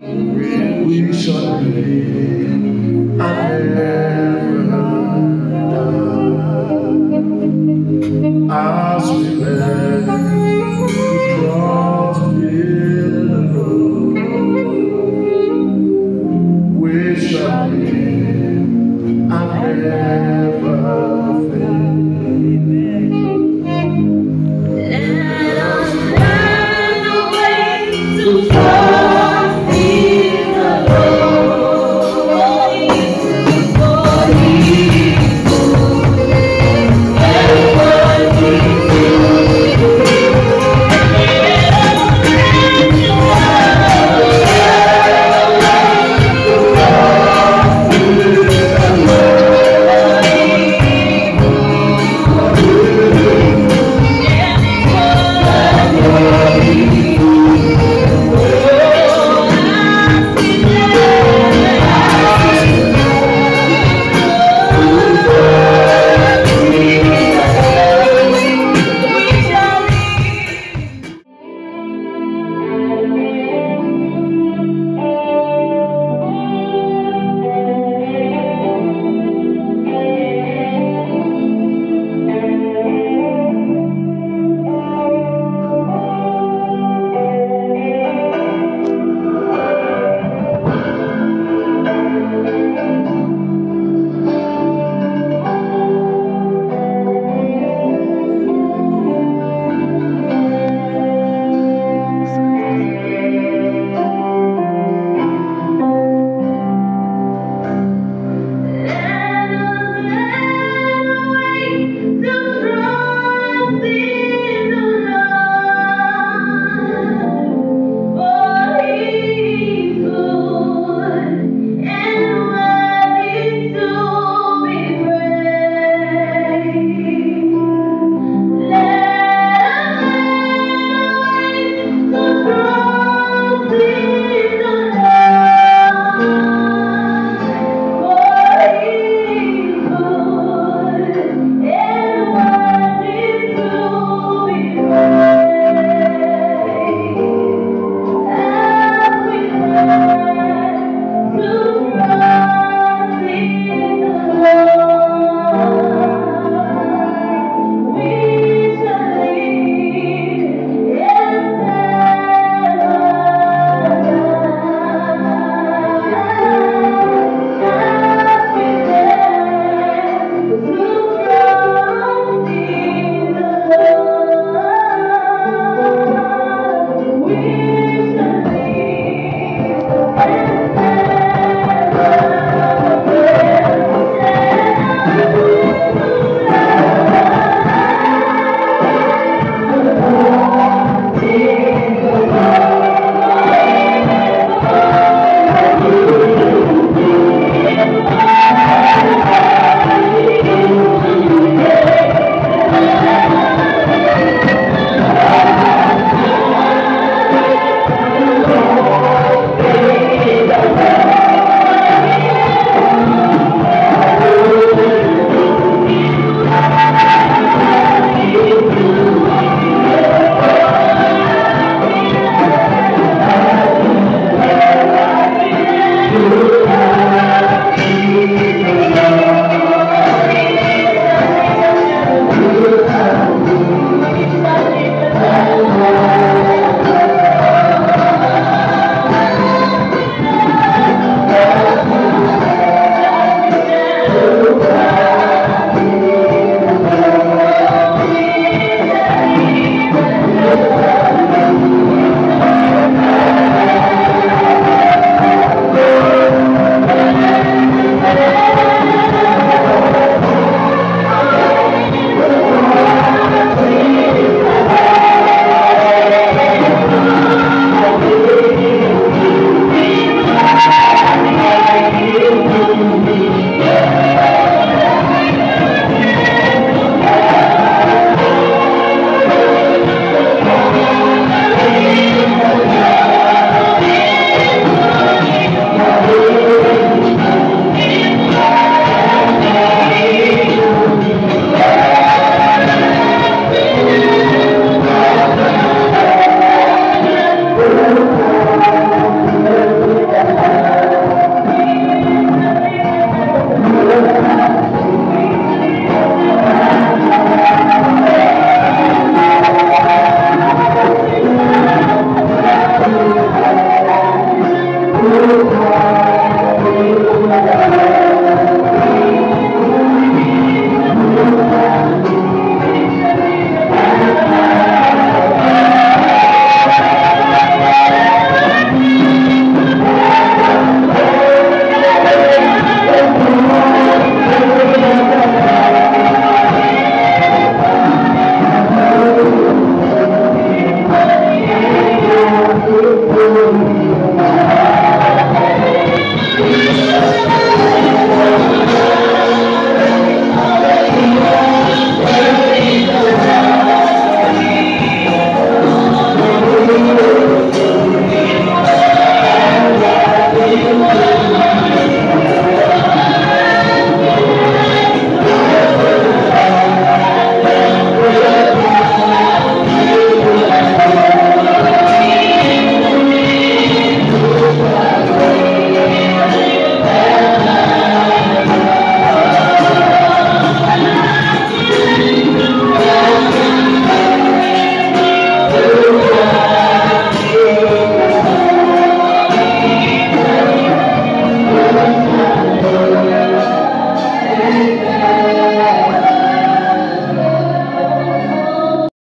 We shall live. Never die